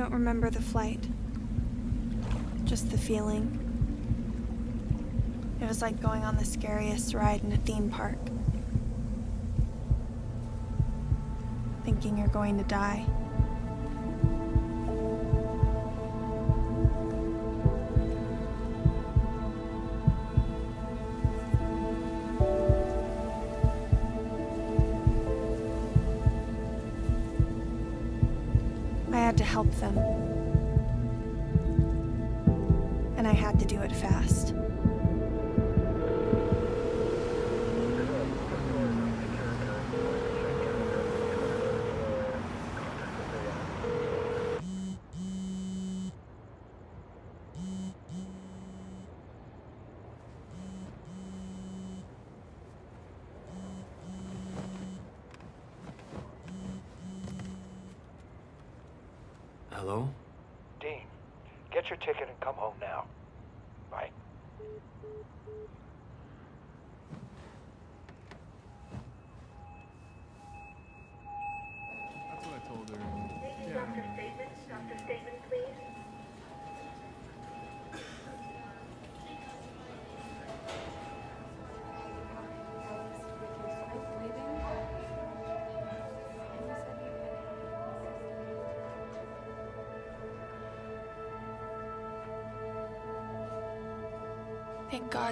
don't remember the flight. Just the feeling. It was like going on the scariest ride in a theme park. Thinking you're going to die. Help them. And I had to do it fast.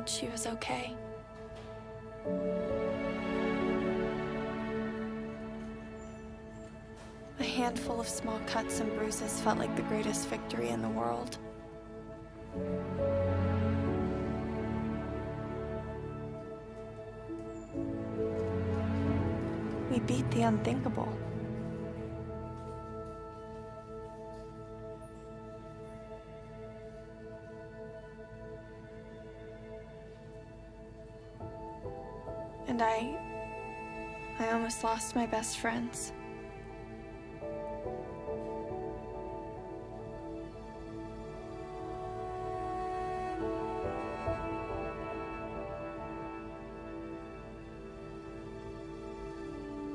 She was okay. A handful of small cuts and bruises felt like the greatest victory in the world. We beat the unthinkable. Almost lost my best friends.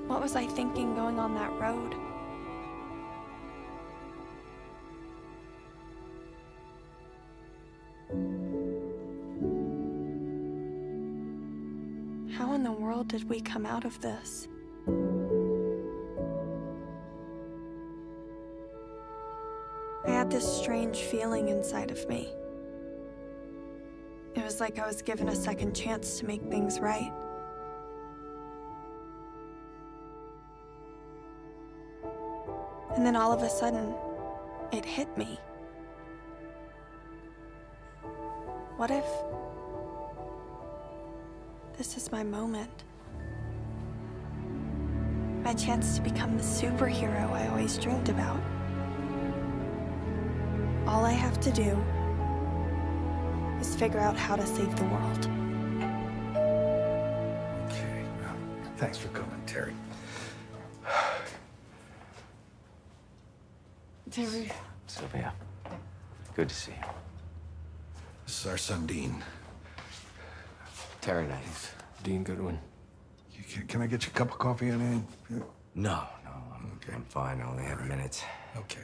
What was I thinking going on that road? How in the world did we come out of this? Strange feeling inside of me. It was like I was given a second chance to make things right. And then all of a sudden, it hit me. What if this is my moment? My chance to become the superhero I always dreamed about. All I have to do is figure out how to save the world. Okay, well, thanks for coming, Terry. Terry. Sylvia. Good to see you. This is our son, Dean. Terry Knight. Dean Goodwin. You can, can I get you a cup of coffee or anything? No, no, I'm, Okay. I'm fine. I only have a minute. Okay.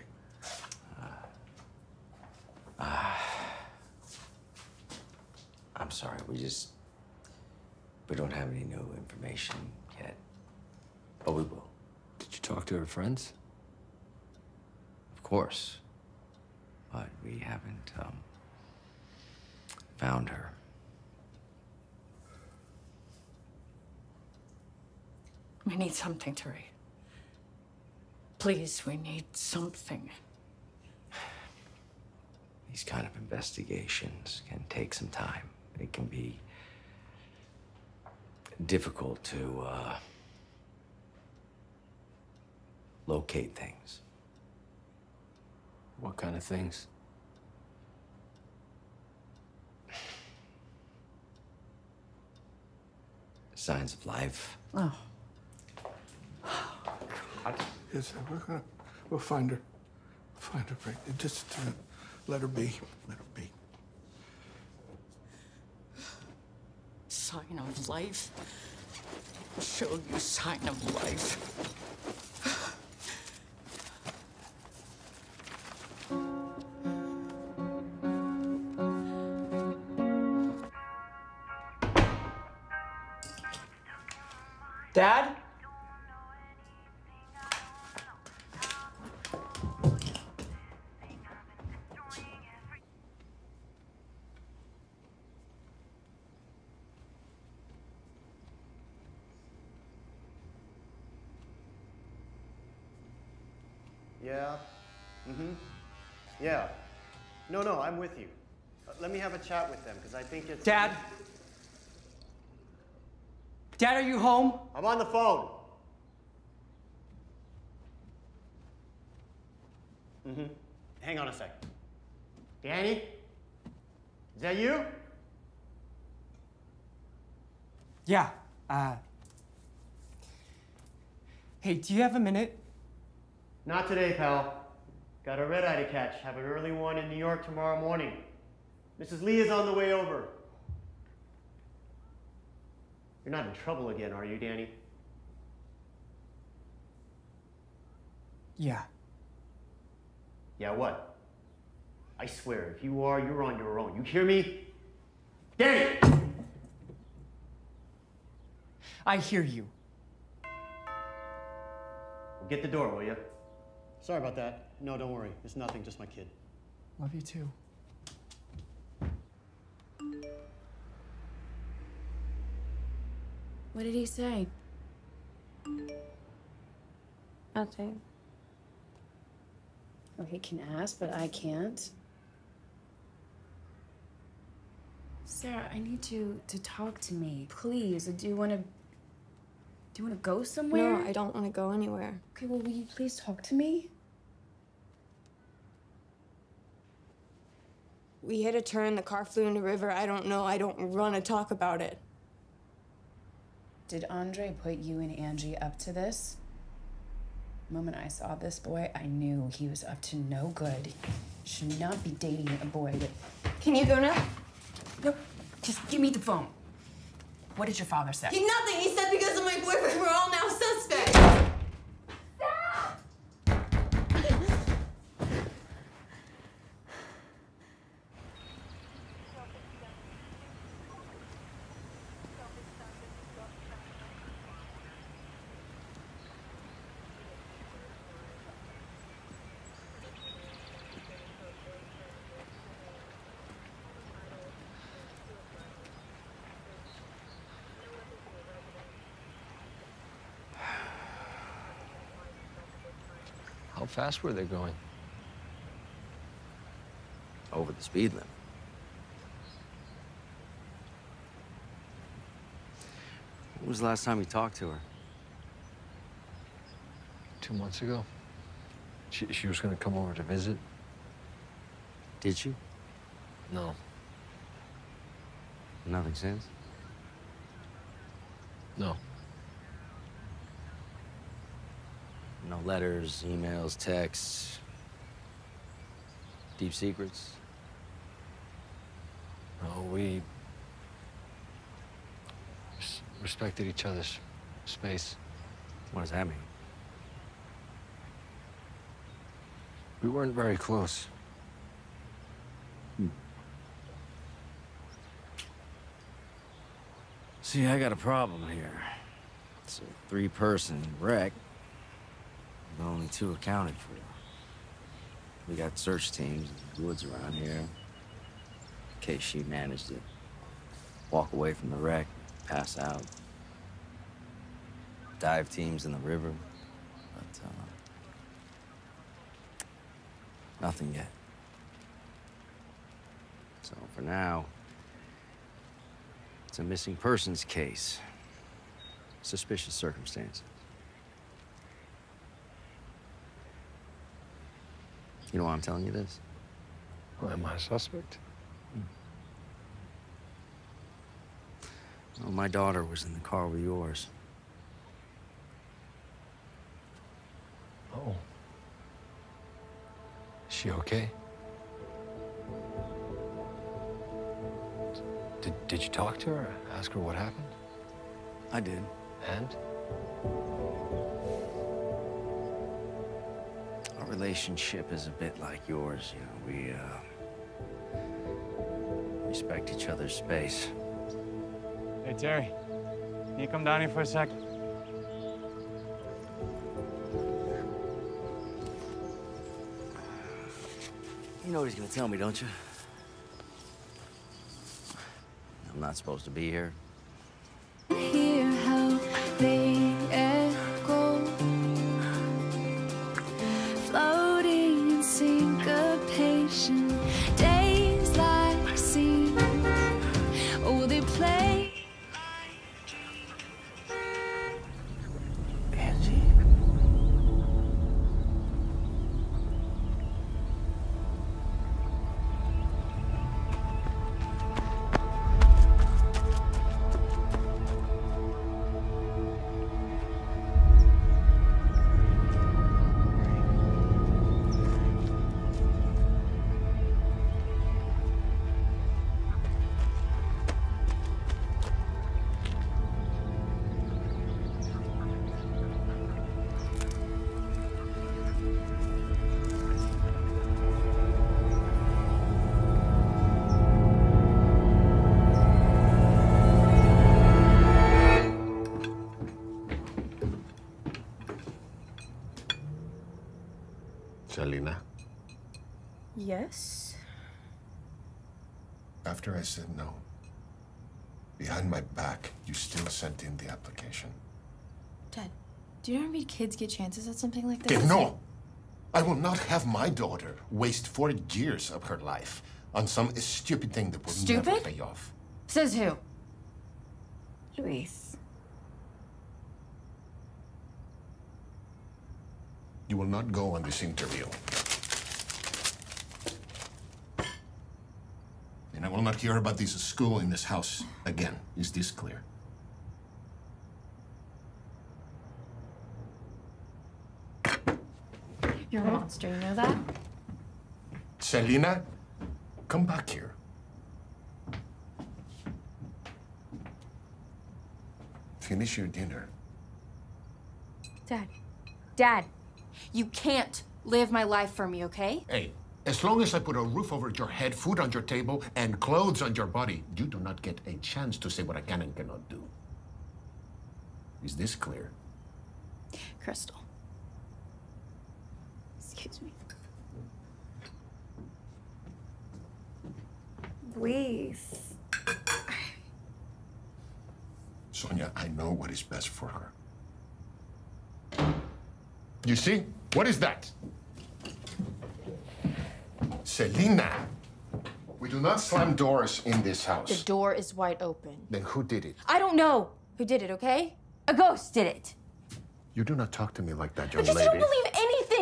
Sorry. We just. We don't have any new information yet. But we will. Did you talk to her friends? Of course. But we haven't, um. found her. We need something, Terry. Please, we need something. These kind of investigations can take some time. It can be difficult to uh, locate things. What kind of things? Signs of life. Oh, God. Yes, we're gonna, we'll find her. Find her, right? Just uh, let her be. Let her be. sign of life. Show you sign of life. Dad? Chat with them because I think it's. Dad? Dad, are you home? I'm on the phone. Mm-hmm. Hang on a sec. Danny? Is that you? Yeah. Uh. Hey, do you have a minute? Not today, pal. Got a red eye to catch. Have an early one in New York tomorrow morning. Mrs. Lee is on the way over. You're not in trouble again, are you, Danny? Yeah. Yeah, what? I swear, if you are, you're on your own. You hear me? Danny! I hear you. Get the door, will you? Sorry about that. No, don't worry. It's nothing, just my kid. Love you too. What did he say? Nothing. Oh, he can ask, but I can't. Sarah, I need you to talk to me. Please. Do you want to. Do you want to go somewhere? No, I don't want to go anywhere. Okay, well, will you please talk to me? We hit a turn, the car flew in the river. I don't know. I don't want to talk about it. Did Andre put you and Angie up to this? The moment I saw this boy, I knew he was up to no good. Should not be dating a boy with. Can you go now? No, just give me the phone. What did your father say? He, nothing. He said because of my boyfriend, we're all now fast were they going? Over the speed limit. When was the last time you talked to her? Two months ago. She, she was gonna come over to visit. Did she? No. Nothing since? No. No letters, emails, texts. Deep secrets? No, we s- respected each other's space. What does that mean? We weren't very close. Hmm. See, I got a problem here. It's a three-person wreck. With Only two accounted for. We got search teams in the woods around here. In case she managed to walk away from the wreck, pass out. Dive teams in the river, but uh, nothing yet. So for now, it's a missing persons case. Suspicious circumstances. You know why I'm telling you this? Well, am I a suspect? Well, my daughter was in the car with yours. Oh. Is she okay? Did, did you talk to her? Ask her what happened? I did. And? relationship is a bit like yours, you know, we, uh, respect each other's space. Hey, Terry, can you come down here for a sec? You know what he's gonna tell me, don't you? I'm not supposed to be here. Hear how they kids get chances at something like Que this? no! I will not have my daughter waste four years of her life on some stupid thing that will never Stupid? pay off. Says who? Luis. You will not go on this interview. And I will not hear about this school in this house again. Is this clear? You're a hmm? monster, you know that? Selena, come back here. Finish your dinner. Dad. Dad, you can't live my life for me, okay? Hey, as long as I put a roof over your head, food on your table, and clothes on your body, you do not get a chance to say what I can and cannot do. Is this clear? Crystal. Excuse me. Luis. Sonia, I know what is best for her. You see? What is that? Selena, we do not slam doors in this house. The door is wide open. Then who did it? I don't know who did it, okay? A ghost did it. You do not talk to me like that, young Because you lady. don't believe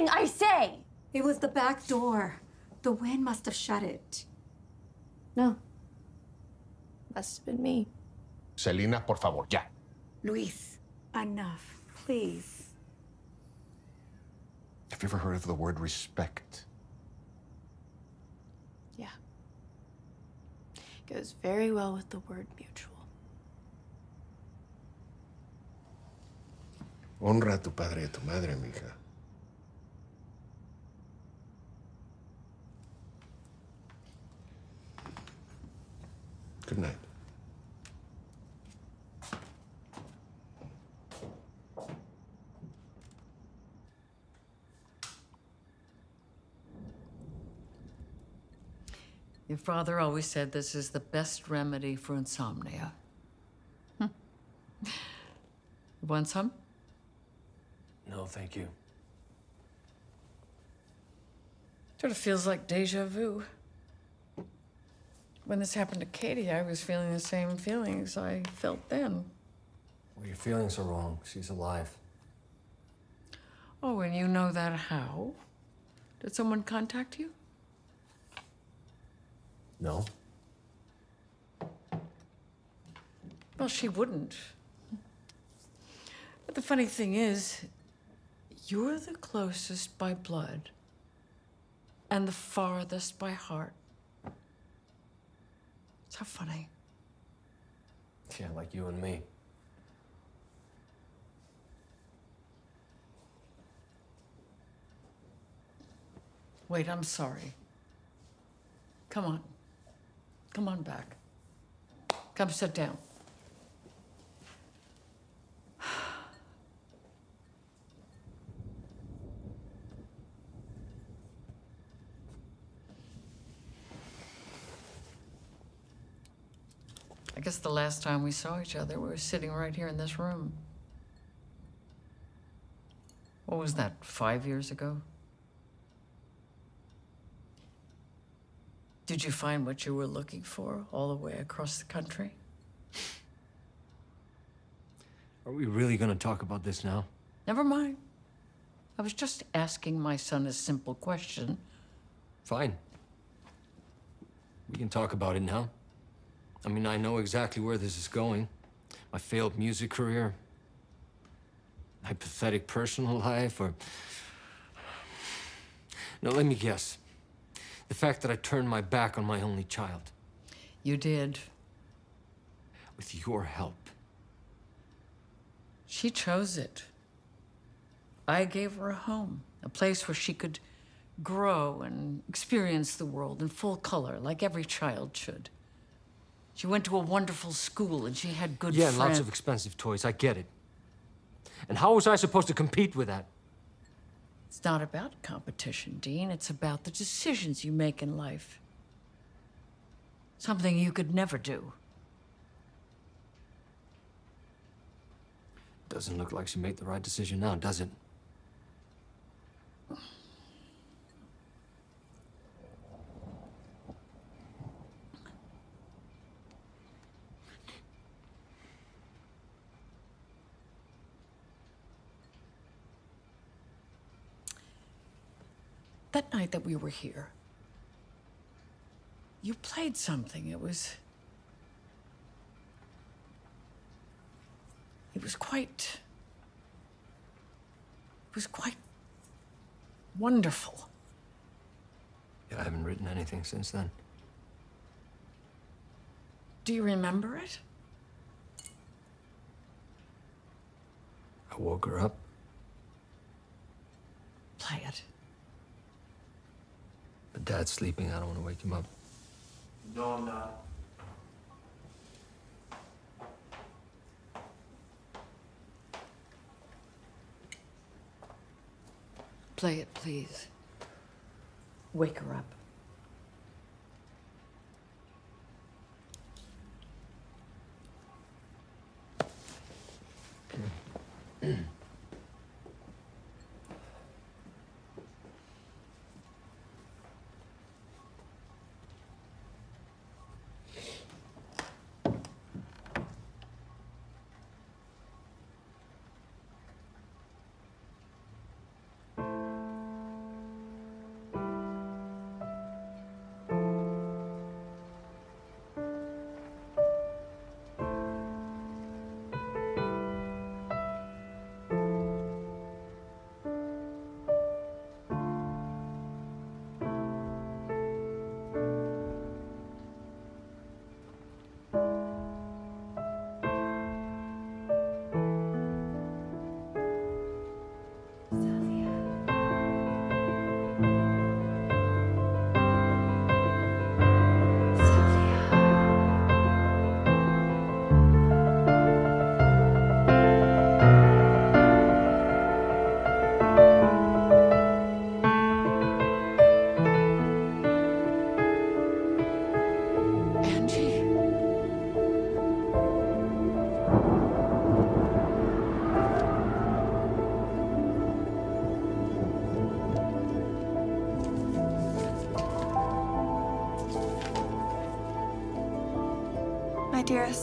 anything I say. It was the back door. The wind must have shut it. No. Must have been me. Selena, por favor, ya. Luis, enough, please. Have you ever heard of the word respect? Yeah. Goes very well with the word mutual. Honra a tu padre y a tu madre, mija. Good night. Your father always said this is the best remedy for insomnia. Hmm. Want some? No, thank you. Sort of feels like deja vu. When this happened to Katie, I was feeling the same feelings I felt then. Well, your feelings are wrong. She's alive. Oh, and you know that how? Did someone contact you? No? Well, she wouldn't. But the funny thing is, you're the closest by blood and the farthest by heart. So funny. Yeah, like you and me. Wait, I'm sorry. Come on. Come on back. Come sit down. The last time we saw each other. We were sitting right here in this room. What was that, five years ago? Did you find what you were looking for all the way across the country? Are we really gonna talk about this now? Never mind. I was just asking my son a simple question. Fine. We can talk about it now. I mean, I know exactly where this is going. My failed music career, my pathetic personal life, or. Now, let me guess. The fact that I turned my back on my only child. You did. With your help. She chose it. I gave her a home, a place where she could grow and experience the world in full color, like every child should. She went to a wonderful school and she had good yeah, and friends. lots of expensive toys. I get it. And how was I supposed to compete with that? It's not about competition, Dean. It's about the decisions you make in life. Something you could never do. Doesn't look like she made the right decision now, does it? That night that we were here, you played something. It was. It was quite. It was quite wonderful. Yeah, I haven't written anything since then. Do you remember it? I woke her up. Play it. But Dad's sleeping. I don't want to wake him up. No, I'm not. Play it, please. Wake her up.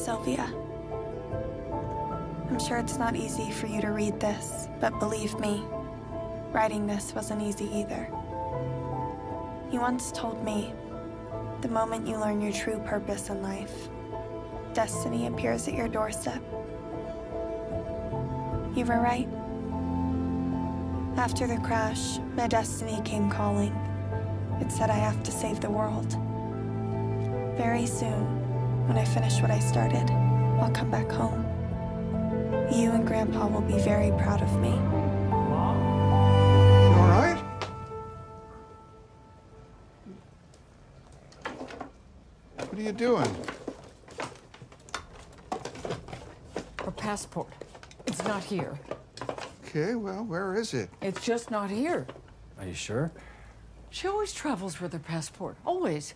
Sylvia, I'm sure it's not easy for you to read this, but believe me, writing this wasn't easy either. You once told me the moment you learn your true purpose in life, destiny appears at your doorstep. You were right. After the crash, my destiny came calling. It said I have to save the world. Very soon, when I finish what I started, I'll come back home. You and Grandpa will be very proud of me. You all right? What are you doing? Her passport. It's not here. Okay, well, where is it? It's just not here. Are you sure? She always travels with her passport. Always.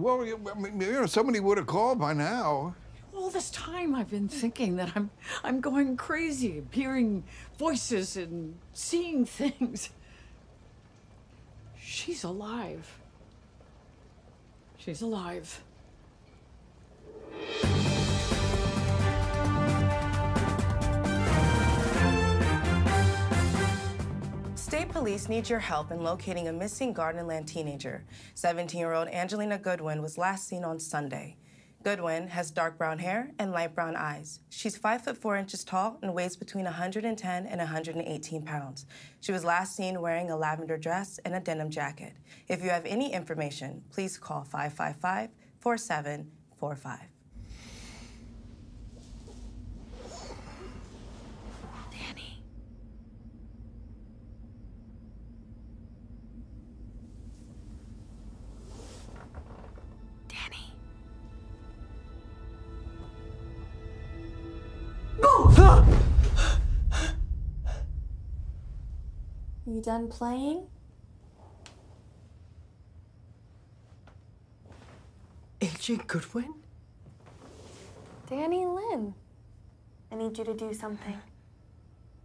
Well, you know, somebody would have called by now. all this time I've been thinking that I'm I'm going crazy, hearing voices and seeing things. She's alive. She's alive. State police need your help in locating a missing Gardenland teenager. 17 year old Angelina Goodwin was last seen on Sunday. Goodwin has dark brown hair and light brown eyes. She's 5 foot 4 inches tall and weighs between 110 and 118 pounds. She was last seen wearing a lavender dress and a denim jacket. If you have any information, please call 555 4745. You done playing? AJ Goodwin? Danny Lynn. I need you to do something.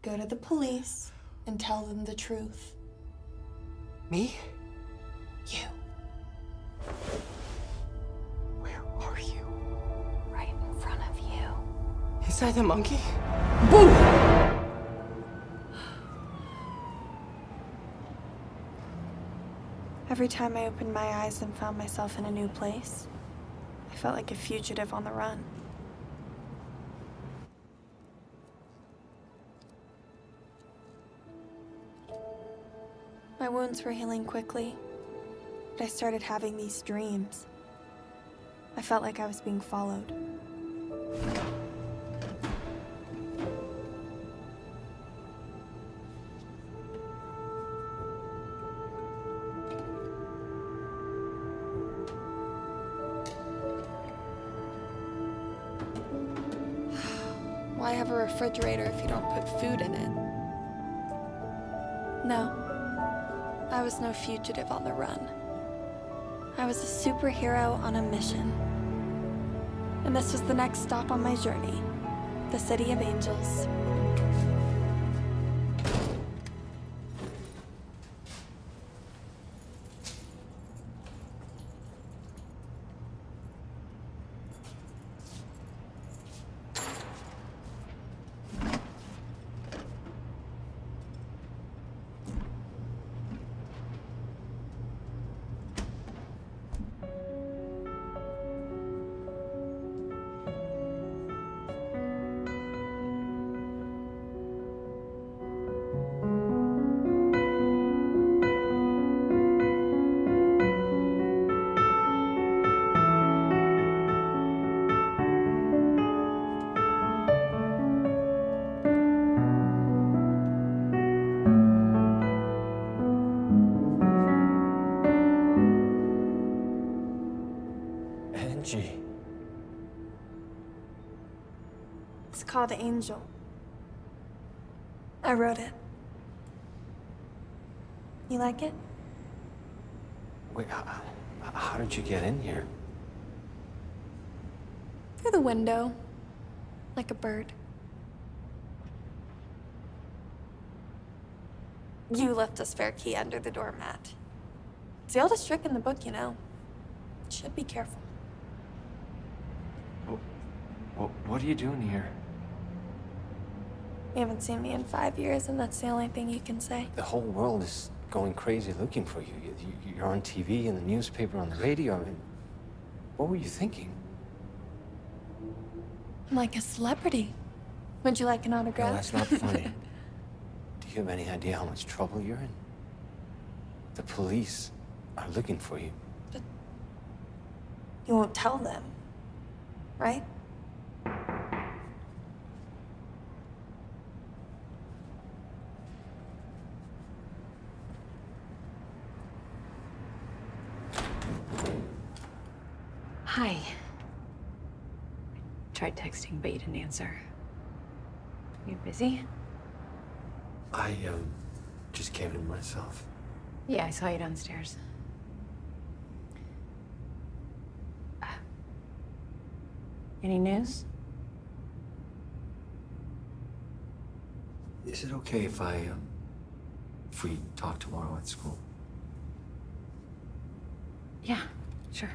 Go to the police and tell them the truth. Me? You. Where are you? Right in front of you. Inside the monkey? Every time I opened my eyes and found myself in a new place, I felt like a fugitive on the run. My wounds were healing quickly, but I started having these dreams. I felt like I was being followed. Refrigerator if you don't put food in it? No, I was no fugitive on the run. I was a superhero on a mission. And this was the next stop on my journey the City of Angels. Angel. I wrote it. You like it? Wait, how, how did you get in here? Through the window, like a bird. You left a spare key under the doormat. It's the oldest trick in the book, you know. Should be careful. What, what are you doing here? You haven't seen me in five years, and that's the only thing you can say. The whole world is going crazy looking for you. You-. You're on TV, in the newspaper, on the radio. I mean, what were you thinking? I'm like a celebrity. Would you like an autograph? No, that's not funny. Do you have any idea how much trouble you're in? The police are looking for you. But you won't tell them, right? answer. You busy? I, um, just came in myself. Yeah, I saw you downstairs. Uh, any news? Is it okay if I, um, if we talk tomorrow at school? Yeah, sure.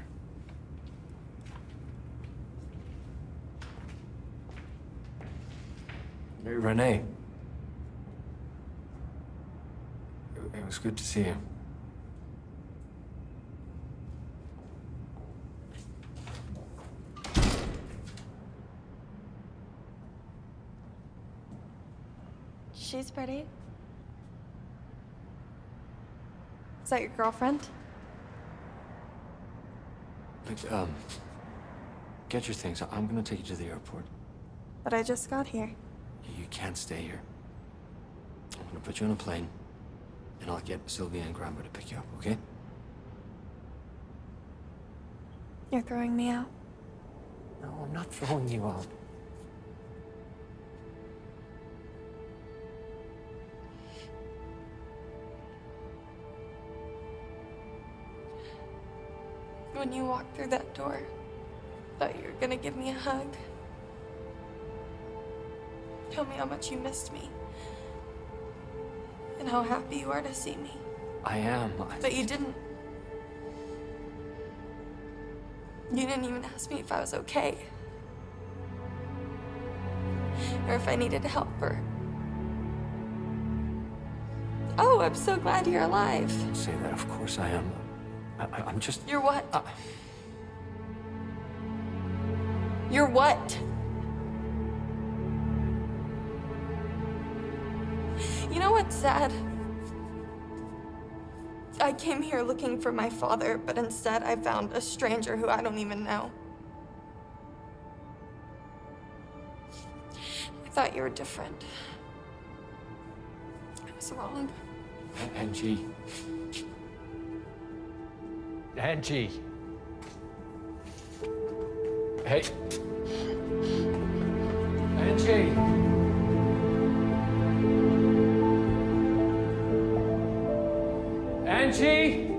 Renee. It- was good to see you. She's pretty. Is that your girlfriend? Look, um, get your things. I'm gonna take you to the airport. But I just got here. You can't stay here. I'm gonna put you on a plane, and I'll get Sylvia and Grandma to pick you up, okay? You're throwing me out. No, I'm not throwing you out. When you walked through that door, I thought you were gonna give me a hug. Tell me how much you missed me. And how happy you are to see me. I am. I... But you didn't. You didn't even ask me if I was okay. Or if I needed help or. Oh, I'm so glad you're alive. Don't say that. Of course I am. I, I, I'm just. You're what? You're what? You know what's sad? I came here looking for my father, but instead I found a stranger who I don't even know. I thought you were different. I was wrong. Angie. Angie. Hey. Angie. Angie.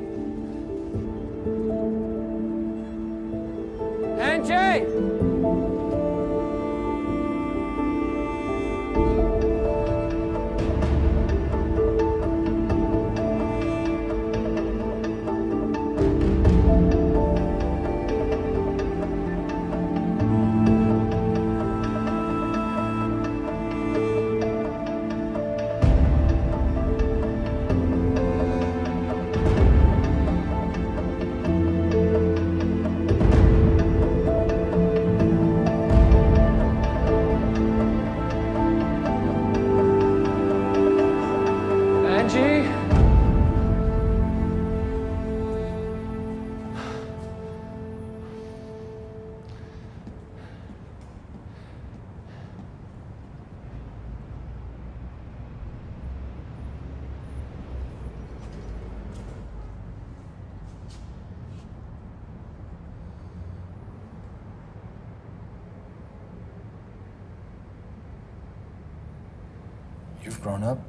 You've grown up.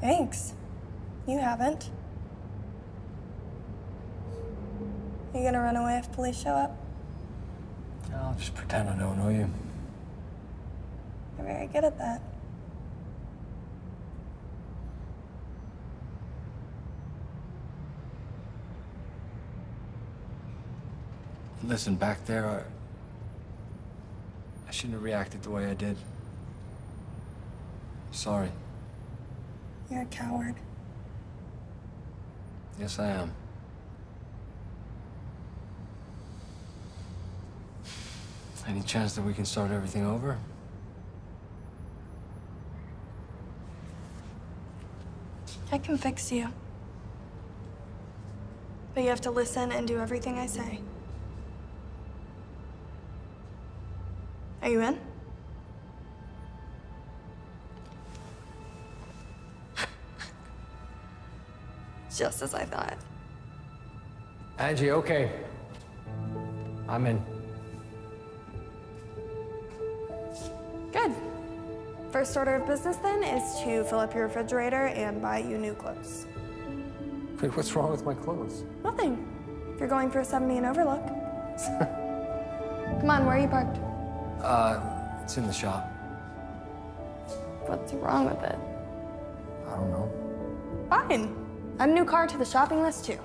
Thanks. You haven't. You gonna run away if police show up? I'll just pretend I don't know you. You're very good at that. Listen, back there, I, I shouldn't have reacted the way I did. Sorry. You're a coward. Yes, I am. Any chance that we can start everything over? I can fix you. But you have to listen and do everything I say. Are you in? Just as I thought. Angie, okay. I'm in. Good. First order of business then is to fill up your refrigerator and buy you new clothes. Wait, what's wrong with my clothes? Nothing. If you're going for a 70 and overlook. Come on, where are you parked? Uh, it's in the shop. What's wrong with it? I don't know. Fine. A new car to the shopping list, too.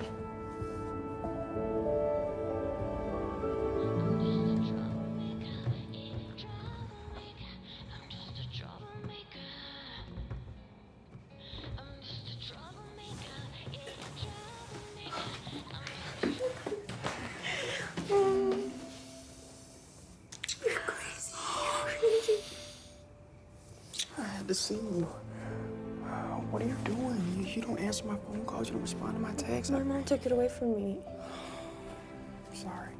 It away from me. I'm sorry.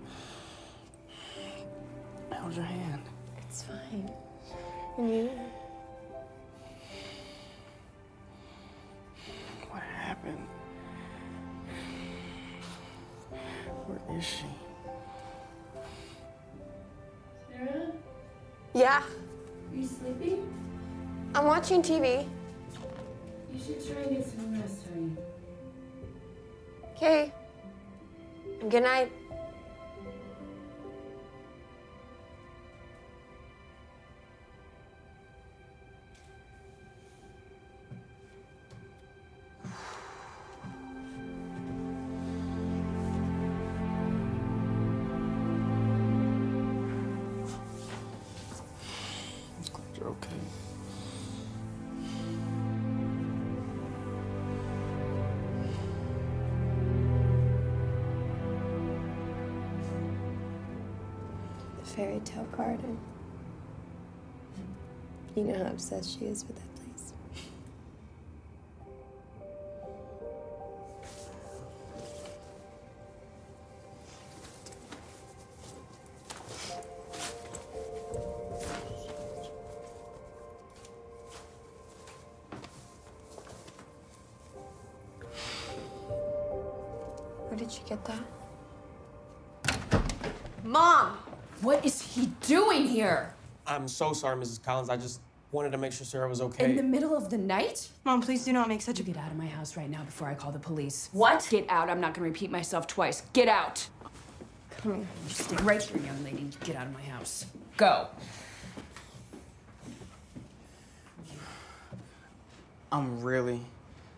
How's your hand? It's fine. And you? What happened? Where is she? Sarah? Yeah. Are you sleeping? I'm watching TV. Okay. The fairy tale garden. You know how obsessed she is with that I'm so sorry, Mrs. Collins. I just wanted to make sure Sarah was okay. In the middle of the night? Mom, please do not make such a. Get out of my house right now before I call the police. What? Get out. I'm not gonna repeat myself twice. Get out. Come here. You stay right here, young lady. Get out of my house. Go. I'm really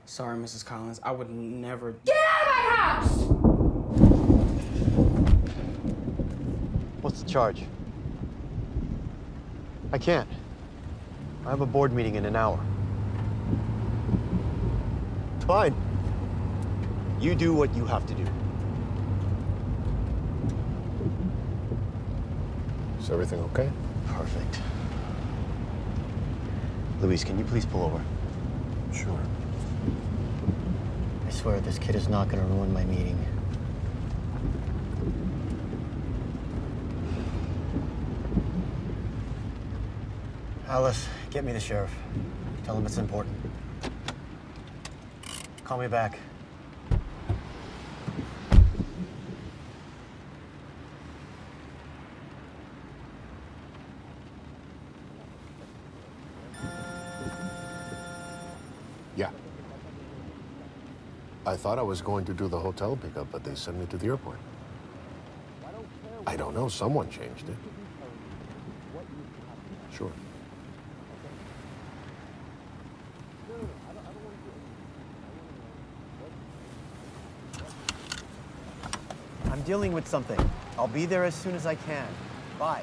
sorry, Mrs. Collins. I would never. Get out of my house! What's the charge? I can't. I have a board meeting in an hour. Fine. You do what you have to do. Is everything okay? Perfect. Luis, can you please pull over? Sure. I swear this kid is not gonna ruin my meeting. Alice, get me the sheriff. Tell him it's important. Call me back. Yeah. I thought I was going to do the hotel pickup, but they sent me to the airport. I don't know. Someone changed it. Sure. I'm dealing with something. I'll be there as soon as I can. Bye.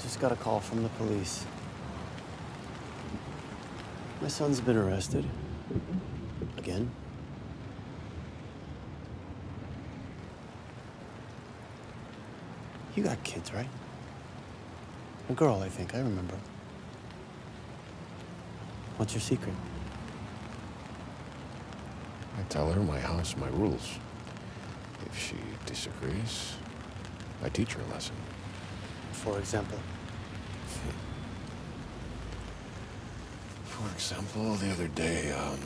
Just got a call from the police. My son's been arrested. Again. You got kids, right? A girl, I think. I remember. What's your secret? I tell her my house, my rules. If she disagrees, I teach her a lesson. For example? For example, the other day, um,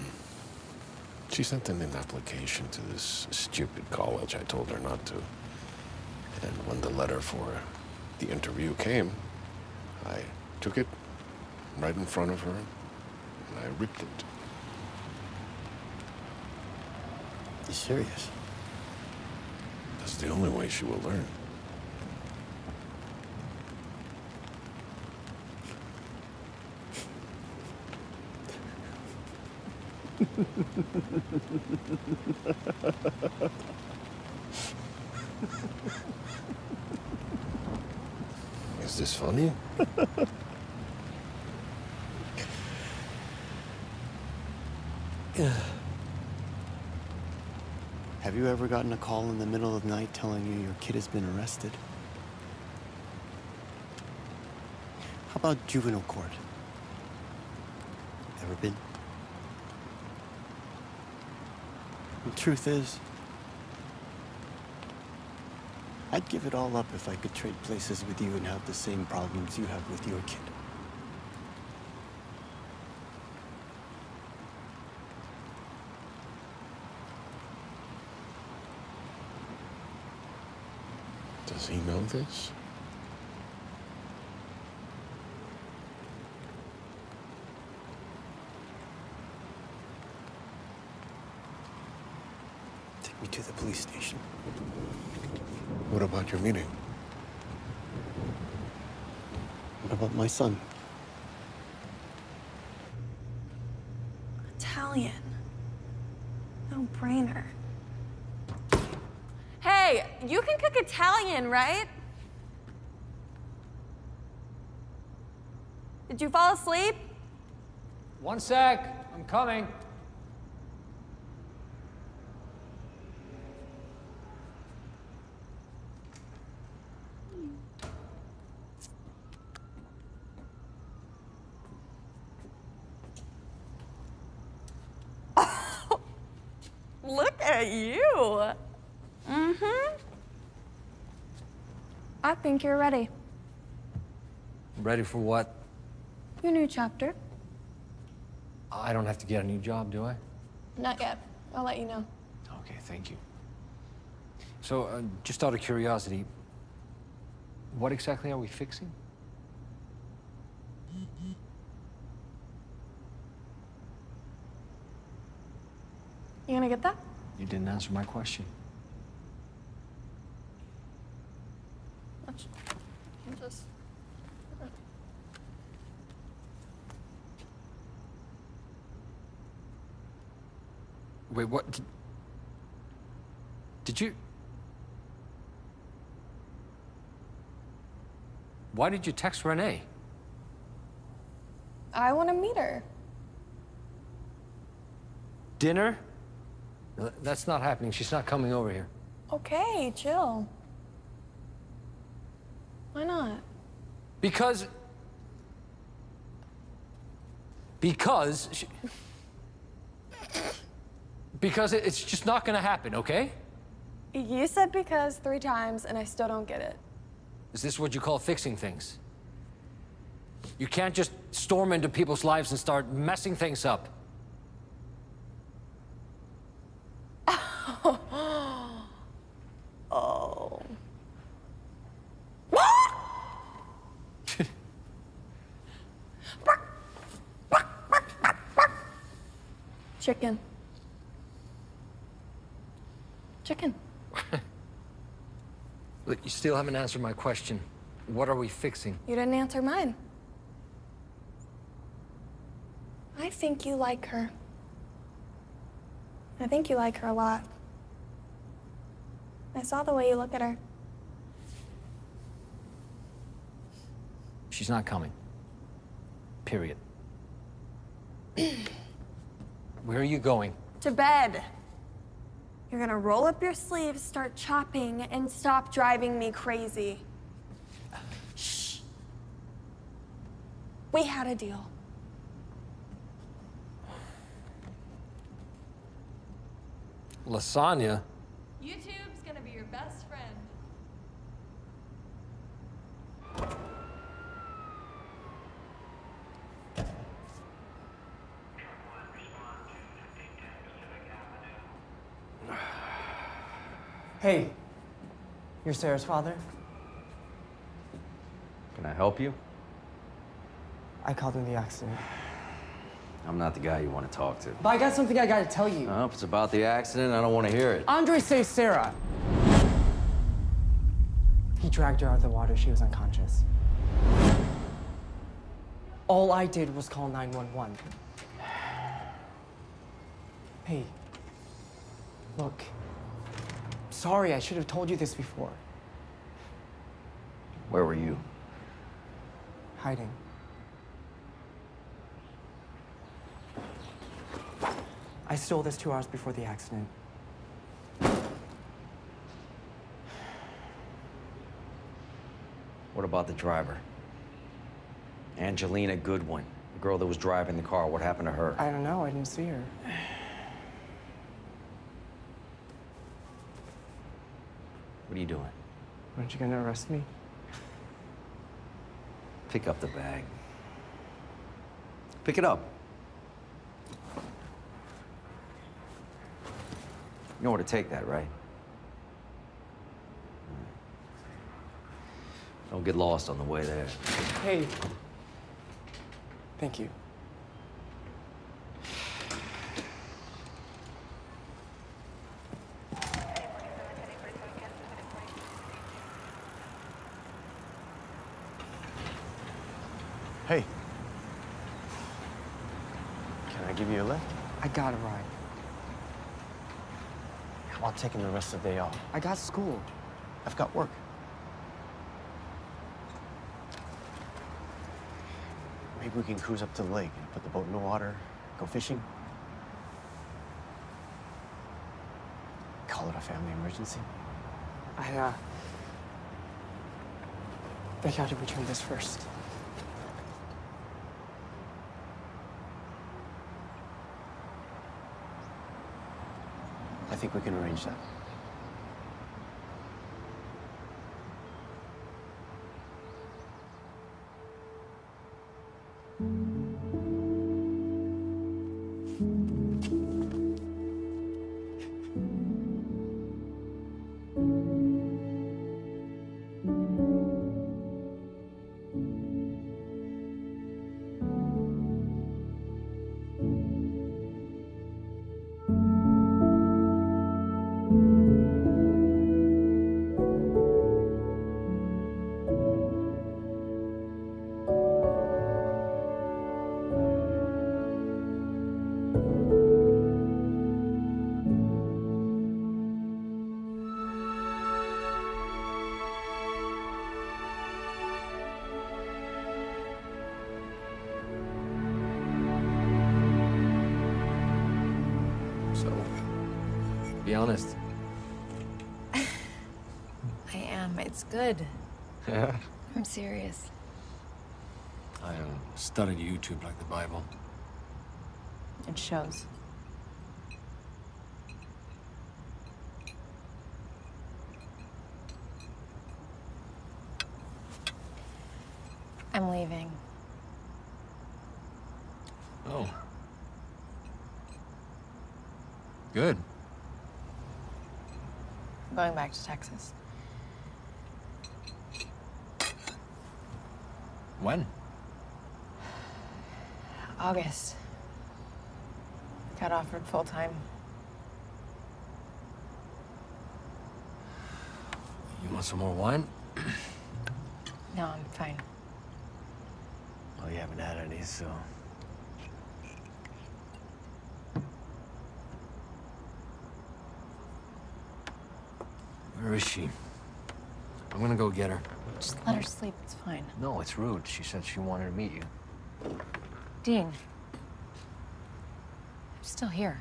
she sent in an application to this stupid college. I told her not to. And when the letter for the interview came, I took it right in front of her and I ripped it. You serious? the only way she will learn. Is this funny? you ever gotten a call in the middle of the night telling you your kid has been arrested? How about juvenile court? Ever been? The truth is, I'd give it all up if I could trade places with you and have the same problems you have with your kid. Does he know this? Take me to the police station. What about your meeting? What about my son? Italian. No brainer. Hey, you can cook Italian, right? Did you fall asleep? One sec, I'm coming. Look at you. Mm-hmm. I think you're ready. Ready for what? Your new chapter. I don't have to get a new job, do I? Not yet. I'll let you know. Okay, thank you. So, uh, just out of curiosity, what exactly are we fixing? You gonna get that? You didn't answer my question. Just. Wait, what? Did, did you? Why did you text Renee? I want to meet her. Dinner? That's not happening. She's not coming over here. Okay, chill. Why not? Because. Because. She, because it's just not gonna happen, okay? You said because three times, and I still don't get it. Is this what you call fixing things? You can't just storm into people's lives and start messing things up. oh. Chicken. Chicken. Look, you still haven't answered my question. What are we fixing? You didn't answer mine. I think you like her. I think you like her a lot. I saw the way you look at her. She's not coming. Period. Where are you going? To bed. You're gonna roll up your sleeves, start chopping, and stop driving me crazy. Shh. We had a deal. Lasagna? YouTube's gonna be your best friend. Hey, you're Sarah's father? Can I help you? I called in the accident. I'm not the guy you want to talk to. But I got something I gotta tell you. Oh, if it's about the accident, I don't want to hear it. Andre saves Sarah. He dragged her out of the water. She was unconscious. All I did was call 911. Hey. Look. Sorry, I should have told you this before. Where were you? Hiding. I stole this two hours before the accident. What about the driver? Angelina Goodwin, the girl that was driving the car. What happened to her? I don't know, I didn't see her. What are you doing? Aren't you gonna arrest me? Pick up the bag. Pick it up. You know where to take that, right? Don't get lost on the way there. Hey. Thank you. Hey. Can I give you a lift? I got a ride. About taking the rest of the day off? I got school. I've got work. Maybe we can cruise up to the lake and put the boat in the water, go fishing. Call it a family emergency. I, uh... I gotta return this first. I think we can arrange that. Good. Yeah? I'm serious. I uh, studied YouTube like the Bible. It shows. I'm leaving. Oh. Good. I'm going back to Texas. When? August. Got offered full time. You want some more wine? No, I'm fine. Well, you haven't had any, so. Where is she? I'm gonna go get her. Just let her sleep. It's fine. No, it's rude. She said she wanted to meet you. Dean. I'm still here.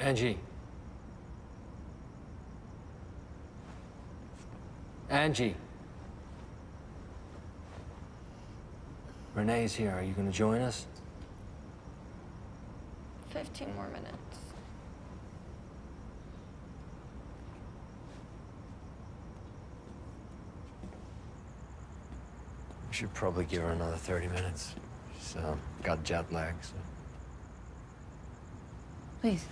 Angie. Angie. Renee's here. Are you gonna join us? 15 more minutes. We should probably give her another 30 minutes. She's um, got jet lag, so. Please.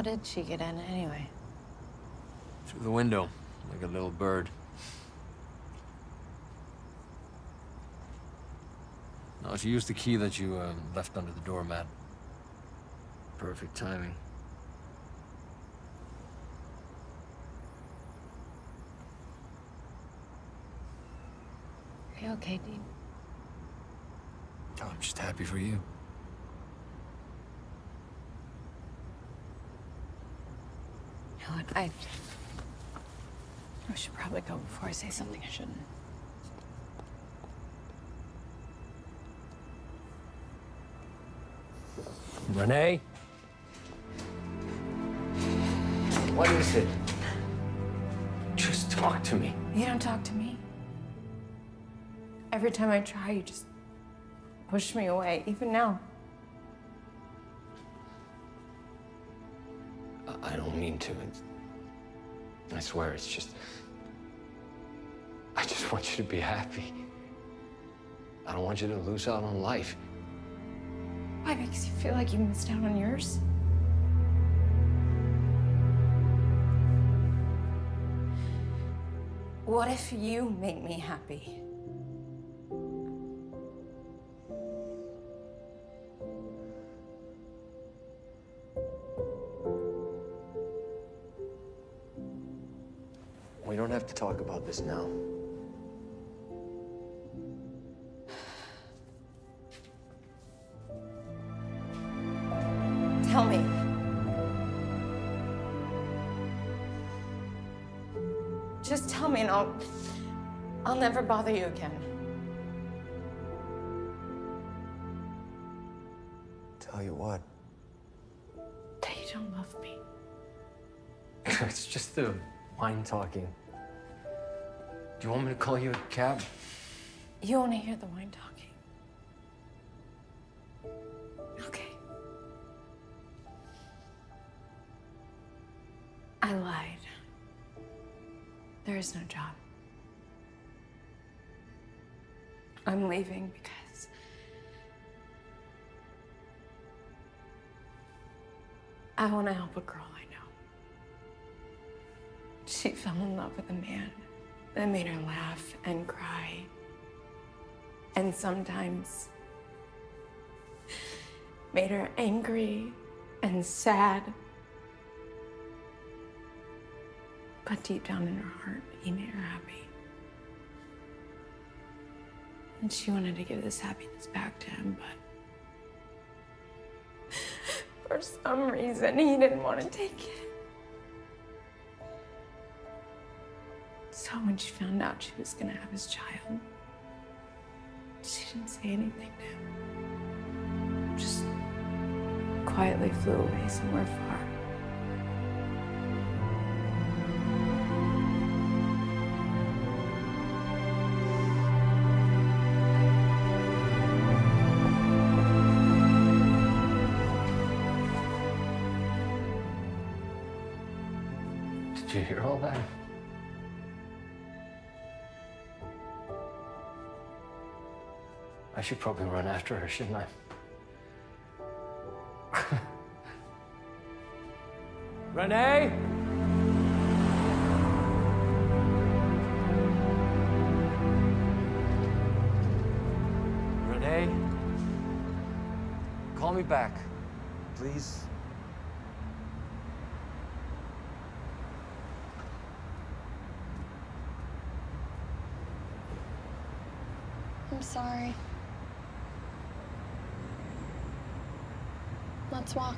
How did she get in anyway? Through the window, like a little bird. No, she used the key that you uh, left under the doormat. Perfect timing. Are you okay, Dean? Oh, I'm just happy for you. I. I should probably go before I say something I shouldn't. Renee? What is it? Just talk to me. You don't talk to me. Every time I try, you just push me away, even now. I- don't mean to. It's- I swear, it's just. I just want you to be happy. I don't want you to lose out on life. Why makes you feel like you missed out on yours? What if you make me happy? To talk about this now. Tell me. Just tell me and I'll I'll never bother you again. Tell you what. That you don't love me. it's just the wine talking. Do you want me to call you a cab? You want to hear the wine talking? Okay. I lied. There is no job. I'm leaving because I want to help a girl I know. She fell in love with a man that made her laugh and cry. And sometimes made her angry and sad. But deep down in her heart, he made her happy. And she wanted to give this happiness back to him, but for some reason, he didn't want to take it. So when she found out she was gonna have his child, she didn't say anything to him. Just quietly flew away somewhere far. I should probably run after her, shouldn't I? Renee? Renee? Call me back, please. I'm sorry. Let's walk.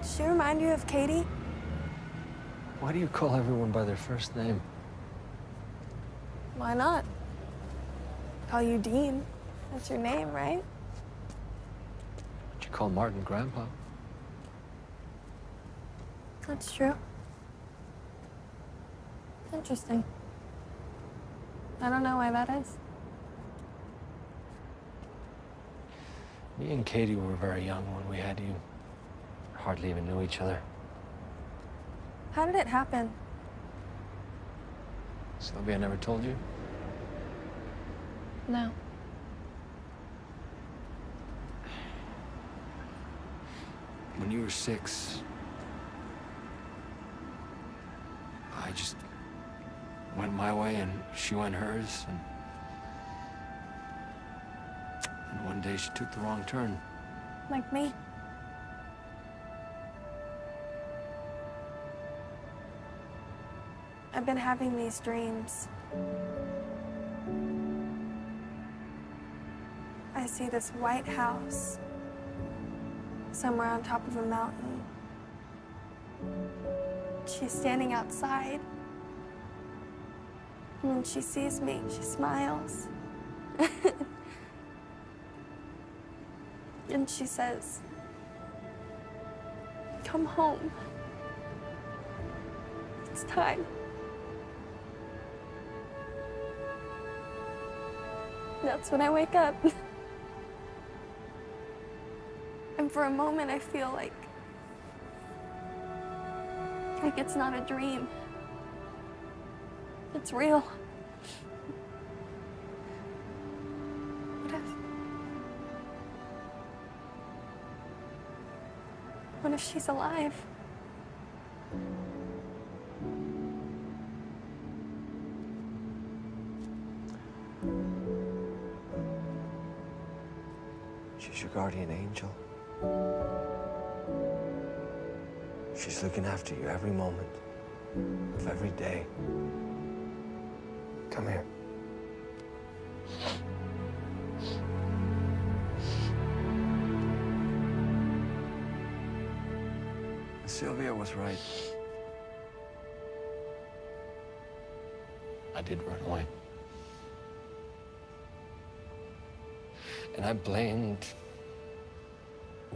Did she remind you of Katie? Why do you call everyone by their first name? Why not? Call you Dean. That's your name, right? But you call Martin Grandpa. That's true. Interesting. I don't know why that is. Me and Katie were very young when we had you. Hardly even knew each other. How did it happen? Sylvia never told you? No. When you were six, I just went my way and she went hers. And, and one day she took the wrong turn. Like me. I've been having these dreams. I see this white house somewhere on top of a mountain. She's standing outside. And when she sees me, she smiles. and she says, Come home. It's time. That's when I wake up. and for a moment, I feel like. like it's not a dream. It's real. What if. What if she's alive? She's your guardian angel. She's looking after you every moment of every day. Come here. Sylvia was right. I did run away. And I blamed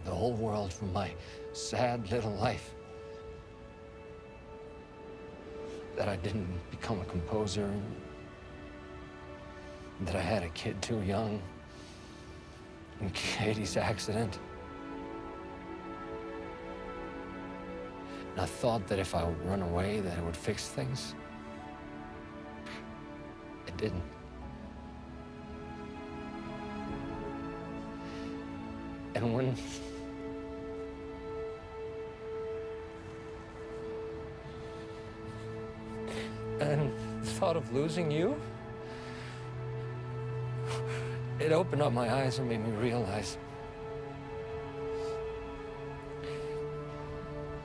the whole world for my sad little life. That I didn't become a composer. That I had a kid too young. And Katie's accident. And I thought that if I would run away, that it would fix things. It didn't. And when and the thought of losing you, it opened up my eyes and made me realize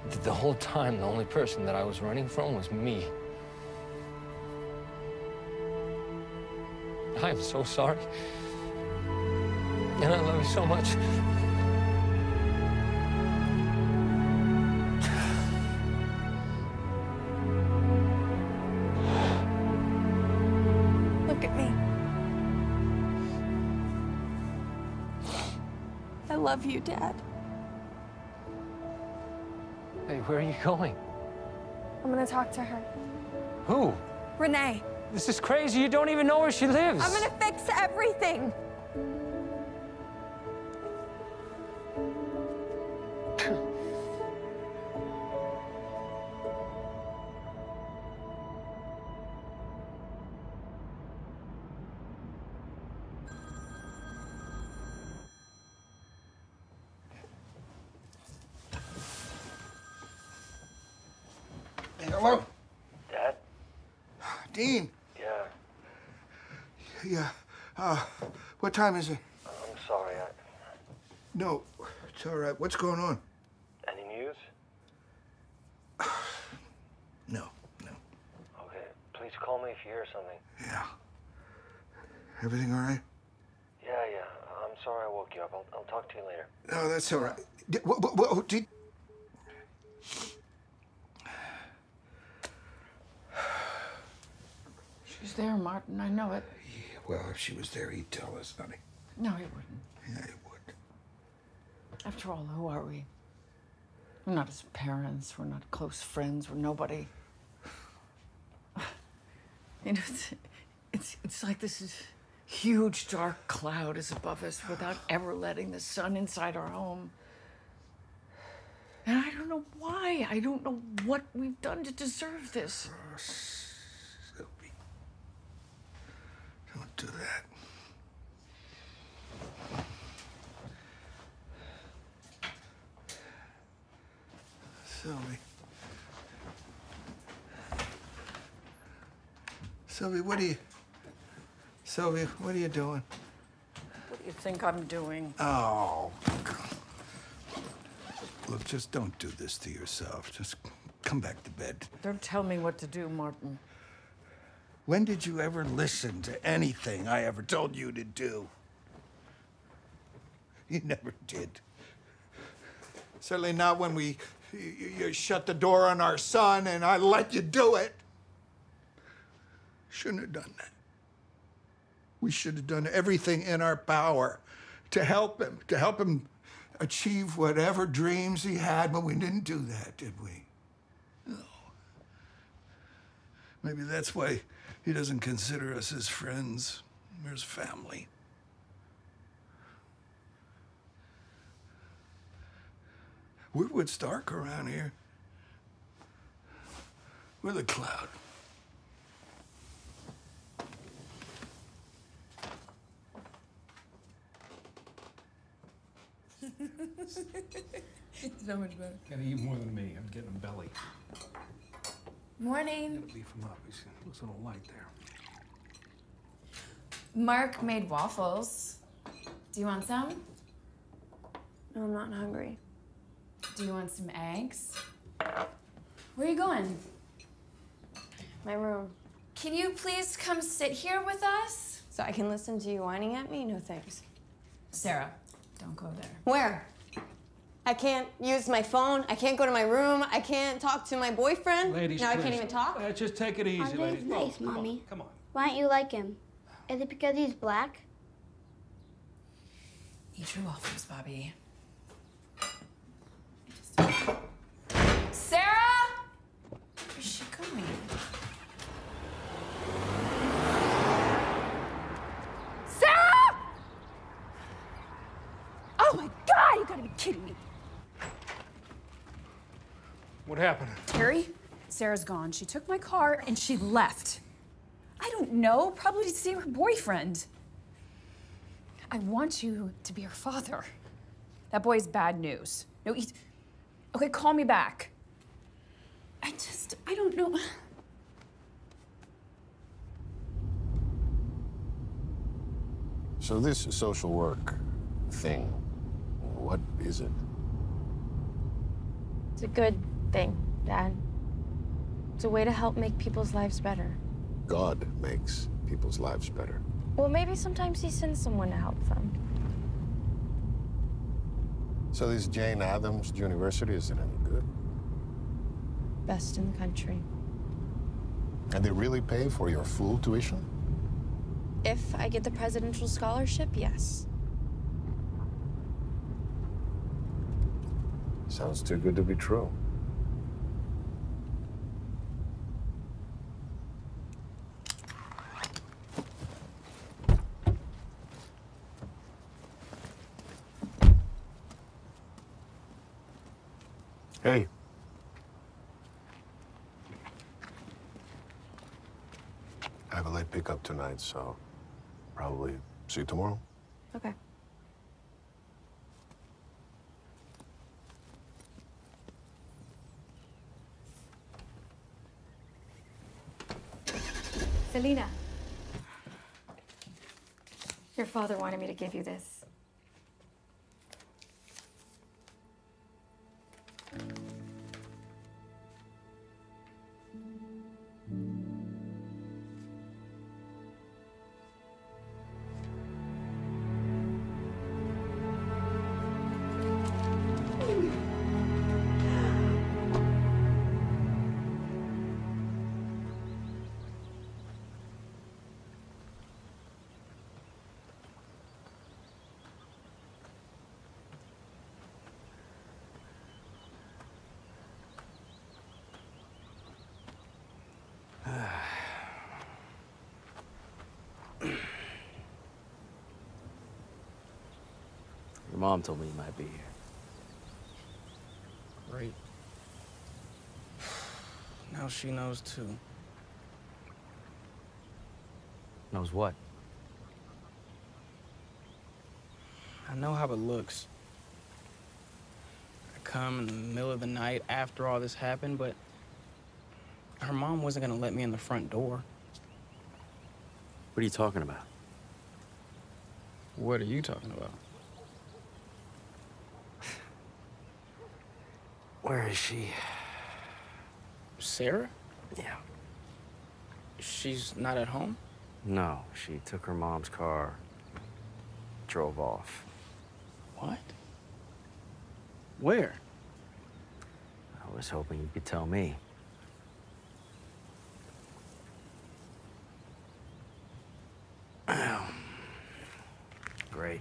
that the whole time the only person that I was running from was me. I am so sorry. And I love you so much. Love you, Dad. Hey, where are you going? I'm gonna talk to her. Who? Renee, This is crazy. You don't even know where she lives. I'm gonna fix everything. Hello? Dad? Dean? Yeah, Yeah. Uh, what time is it? I'm sorry. I, No, it's all right. What's going on? any news? No, no. Okay, please call me if you hear something. Yeah. Everything all right? Yeah, yeah. I'm sorry I woke you up. I'll, I'll talk to you later. No, that's all right. Did, what, what, what, did, She's there, Martin. I know it. well, if she was there, he'd tell us, honey. No, he wouldn't. Yeah, he would. After all, who are we? We're not his parents. We're not close friends. We're nobody. You know, it's, it's, it's like this is huge dark cloud is above us without ever letting the sun inside our home. And I don't know why. I don't know what we've done to deserve this. Don't do that. Sylvie. Sylvia, what are you... Sylvia, what are you doing? What do you think I'm doing? Oh. Look, just don't do this to yourself. Just come back to bed. Don't tell me what to do, Martin. When did you ever listen to anything I ever told you to do? You never did. Certainly not when we you, you shut the door on our son and I let you do it. Shouldn't have done that. We should have done everything in our power to help him, to help him achieve whatever dreams he had, but we didn't do that, did we? No. Maybe that's why he doesn't consider us his friends we're his family. We're what's dark around here. We're the cloud. so much better. Gotta eat more than me. I'm getting a belly. Morning. Gotta him up. He's looks a little light there. Mark made waffles. Do you want some? No, I'm not hungry. Do you want some eggs? Where are you going? My room. Can you please come sit here with us? So I can listen to you whining at me? No thanks. Sarah, don't go there. Where? I can't use my phone. I can't go to my room. I can't talk to my boyfriend. Ladies, now I can't even talk. Uh, just take it easy, Andre's ladies. Whoa, nice, come on, Mommy. Come on. Why don't you like him? Is it because he's black? Eat your waffles, Bobby. Sarah! Where's she going? Sarah! Oh my god, you gotta be kidding me. What happened? Terry, Sarah's gone. She took my car and she left. I don't know, probably to see her boyfriend. I want you to be her father. That boy's bad news. No, he's. Okay, call me back. I just, I don't know. So this social work thing, what is it? It's a good thing, Dad. It's a way to help make people's lives better. God makes people's lives better. Well, maybe sometimes he sends someone to help them. So this Jane Addams University isn't any good. Best in the country. And they really pay for your full tuition? If I get the presidential scholarship, yes. Sounds too good to be true. Hey. I have a late pickup tonight, so probably see you tomorrow. Okay. Selena. Your father wanted me to give you this. Mom told me you might be here. Great. Now she knows too. Knows what? I know how it looks. I come in the middle of the night after all this happened, but her mom wasn't gonna let me in the front door. What are you talking about? What are you talking about? Where is she? Sarah? Yeah. She's not at home? No, she took her mom's car, drove off. What? Where? I was hoping you could tell me. Great.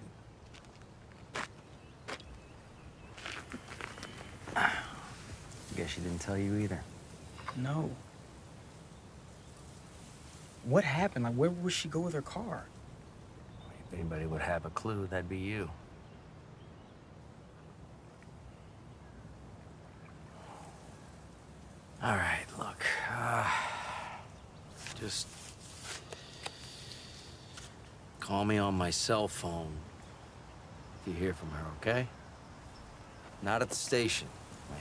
Guess she didn't tell you either. No. What happened? Like, where would she go with her car? If anybody would have a clue, that'd be you. All right, look. Uh, just call me on my cell phone if you hear from her, okay? Not at the station, my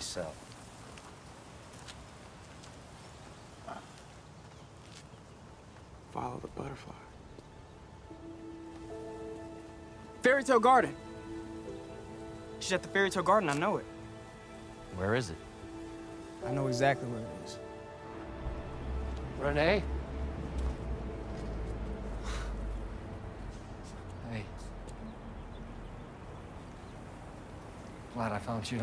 Follow the butterfly. Fairy Tale Garden. She's at the Fairy Tale Garden, I know it. Where is it? I know exactly where it is. Renee? Hey. Glad I found you.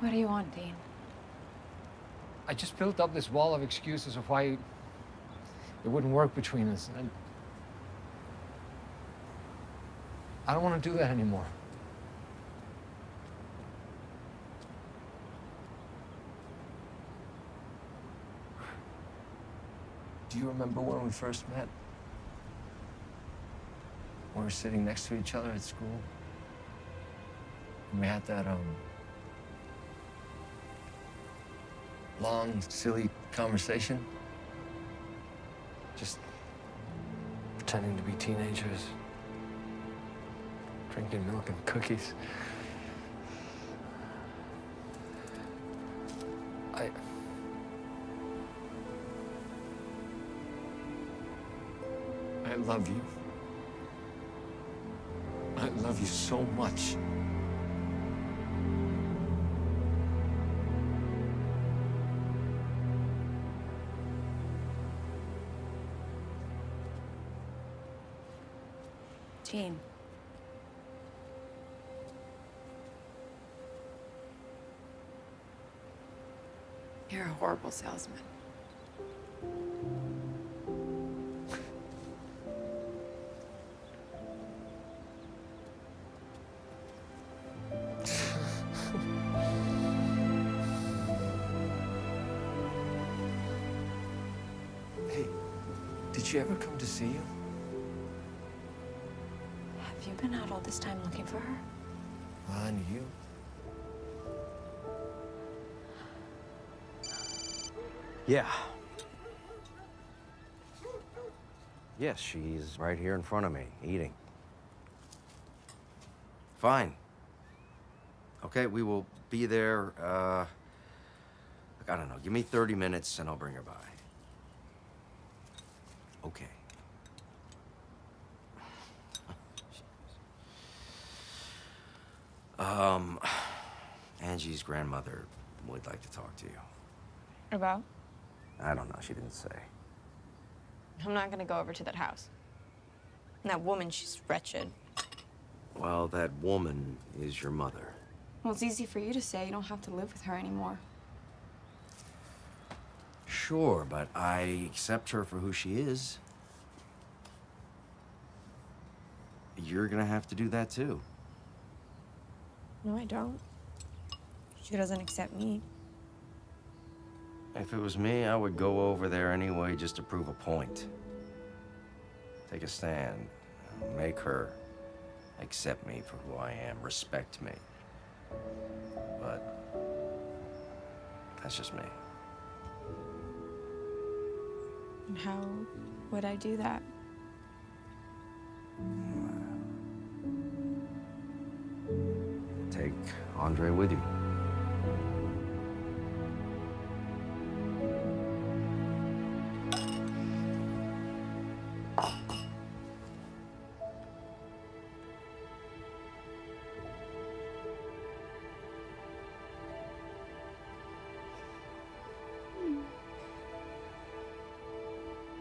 What do you want, Dean? I just built up this wall of excuses of why it wouldn't work between us. And I don't want to do that anymore. Do you remember when we first met? We were sitting next to each other at school. And we had that, um, long, silly conversation. Just pretending to be teenagers. Drinking milk and cookies. I... I love you. I love you so much. You're a horrible salesman. Have you been out all this time looking for her? On you? Yeah. Yes, she's right here in front of me, eating. Fine. Okay, we will be there, uh... I don't know, give me 30 minutes and I'll bring her by. Okay. Um, Angie's grandmother would like to talk to you. About? I don't know, she didn't say. I'm not gonna go over to that house. And that woman, she's wretched. Well, that woman is your mother. Well, it's easy for you to say. You don't have to live with her anymore. Sure, but I accept her for who she is. You're gonna have to do that too. No, I don't. She doesn't accept me. If it was me, I would go over there anyway just to prove a point. Take a stand. Make her accept me for who I am, respect me. But that's just me. And how would I do that? Hmm. Take Andre with you.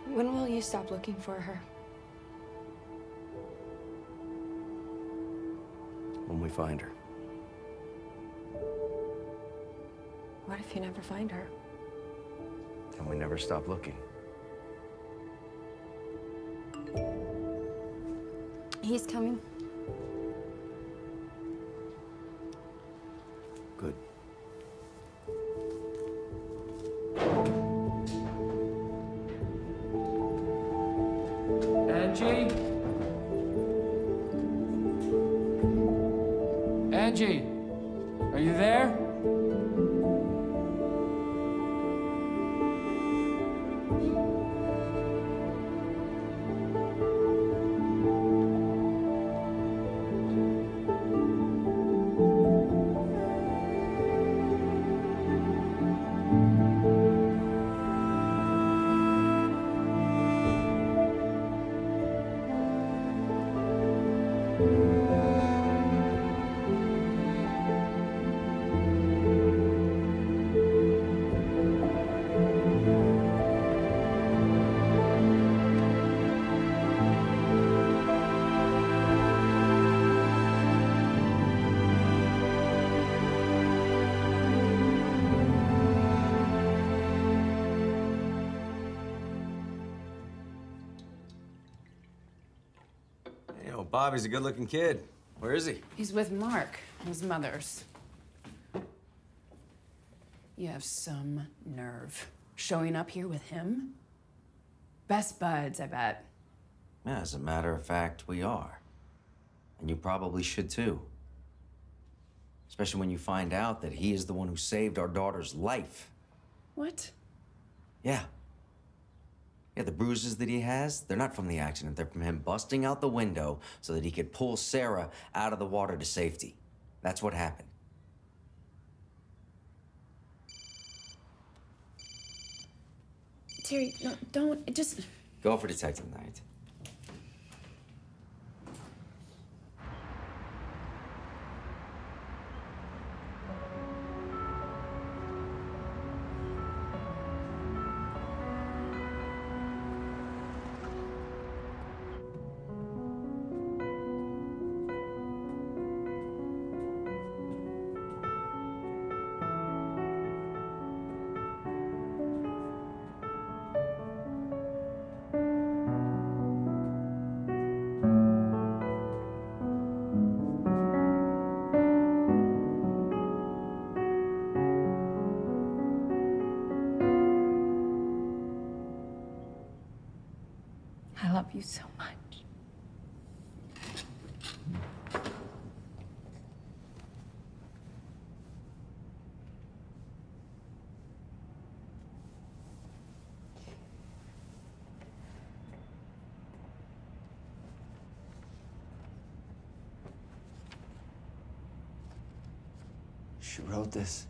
When will you stop looking for her? When we find her. If you never find her? Then we never stop looking. He's coming. Good. Angie? Angie, are you there? Bobby's a good-looking kid. Where is he? He's with Mark, his mother's. You have some nerve. Showing up here with him? Best buds, I bet. Yeah, as a matter of fact, we are. And you probably should too. Especially when you find out that he is the one who saved our daughter's life. What? Yeah. Yeah, the bruises that he has, they're not from the accident. They're from him busting out the window so that he could pull Sarah out of the water to safety. That's what happened. Terry, no, don't. Just. Go for Detective Knight. I love you so much. She wrote this.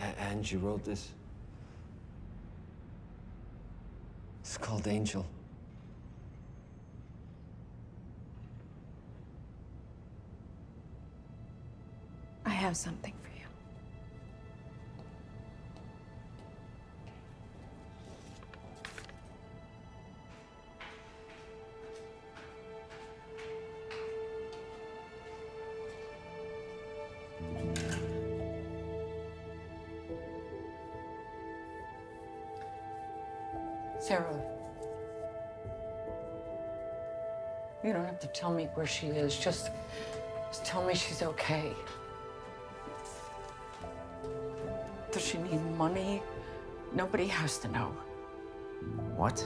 A- Angie wrote this. It's called Angel. I have something for you. Sarah. You don't have to tell me where she is. Just, just tell me she's okay. Nobody has to know. What?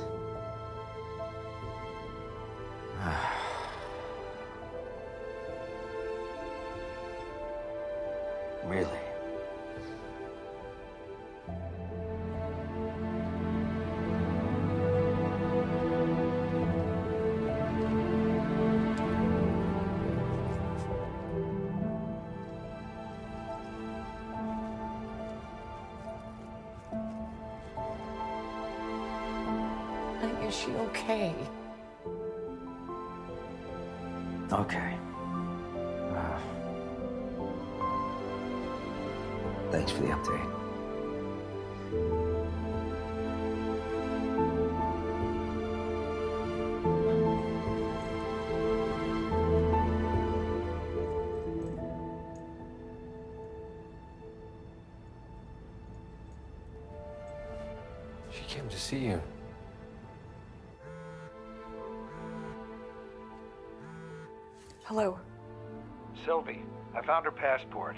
Found her passport.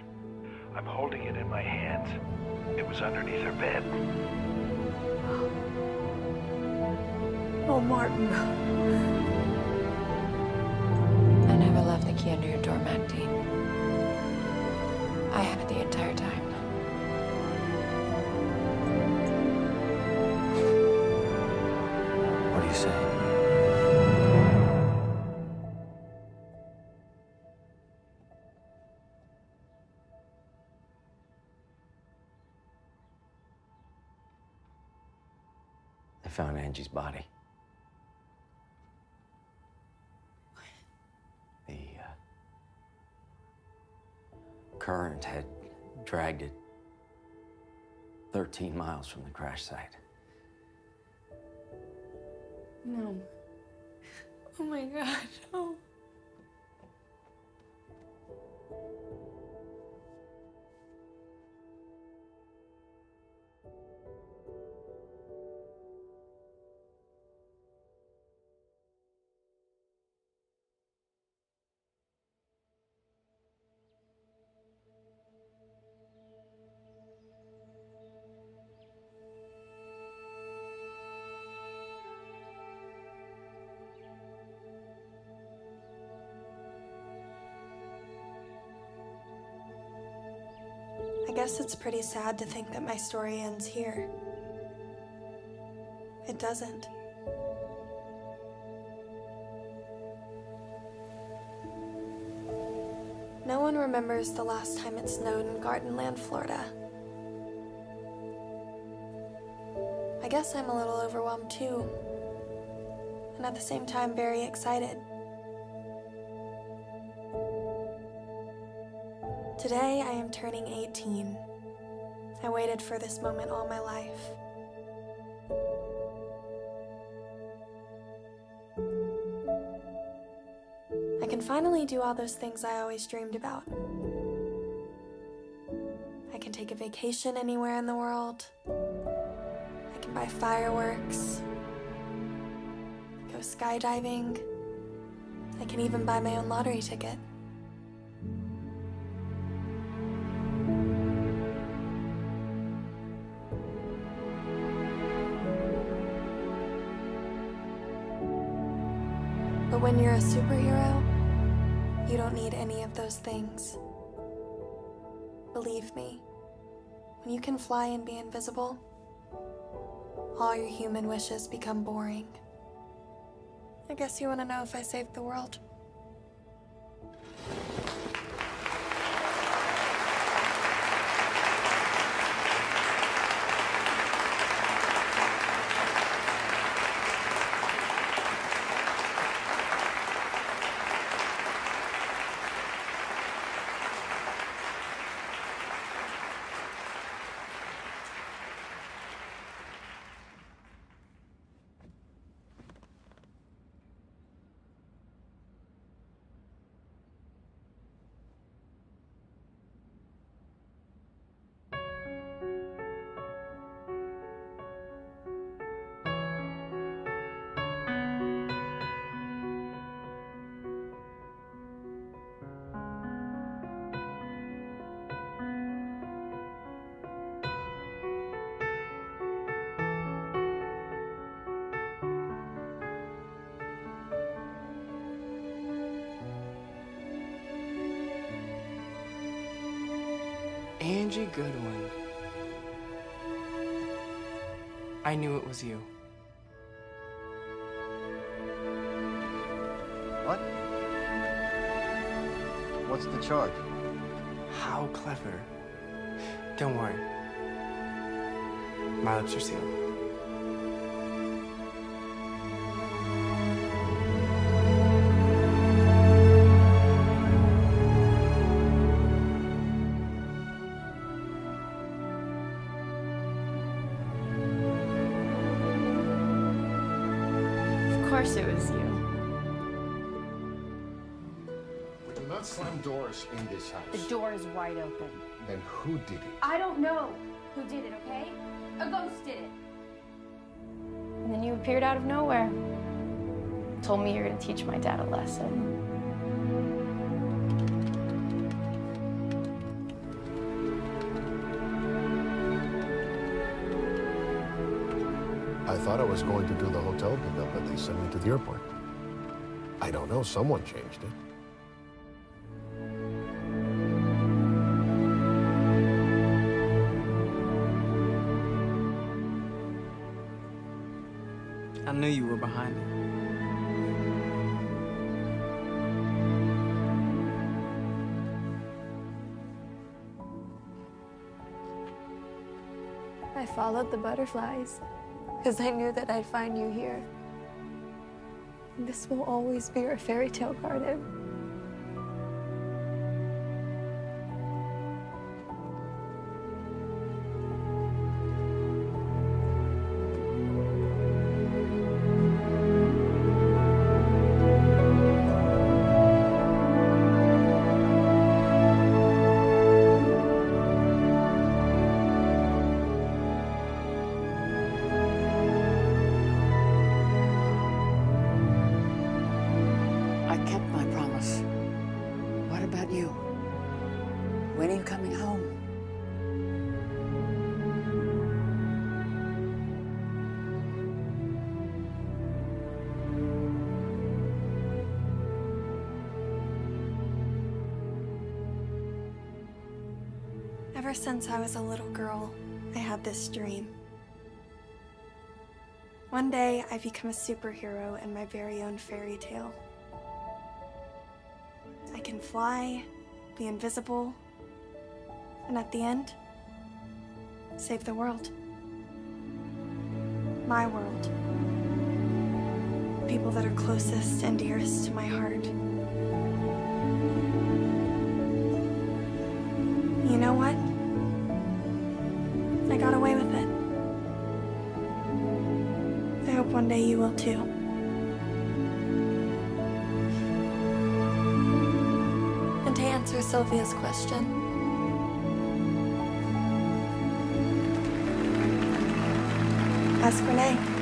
I'm holding it in my hands. It was underneath her bed. Oh, Martin. I never left the key under your doormat, Dean. I had it the entire time. Found Angie's body. The uh, current had dragged it 13 miles from the crash site. No. Oh my god, no. Guess it's pretty sad to think that my story ends here. It doesn't. No one remembers the last time it snowed in Gardenland, Florida. I guess I'm a little overwhelmed too. And at the same time, very excited. Today, I am turning 18. I waited for this moment all my life. I can finally do all those things I always dreamed about. I can take a vacation anywhere in the world. I can buy fireworks. Go skydiving. I can even buy my own lottery ticket. But when you're a superhero, you don't need any of those things. Believe me, when you can fly and be invisible, all your human wishes become boring. I guess you want to know if I saved the world. Angie one. I knew it was you. What? What's the charge? How clever. Don't worry. My lips are sealed. Did it? I don't know who did it, okay? A ghost did it. And then you appeared out of nowhere. Told me you were gonna teach my dad a lesson. I thought I was going to do the hotel pickup, but they sent me to the airport. I don't know, someone changed it. The butterflies because I knew that I'd find you here. This will always be our fairy tale garden. Since I was a little girl, I had this dream. One day, I become a superhero in my very own fairy tale. I can fly, be invisible, and at the end, save the world. My world. People that are closest and dearest to my heart. You know what? Will too. And to answer Sylvia's question, ask Renee.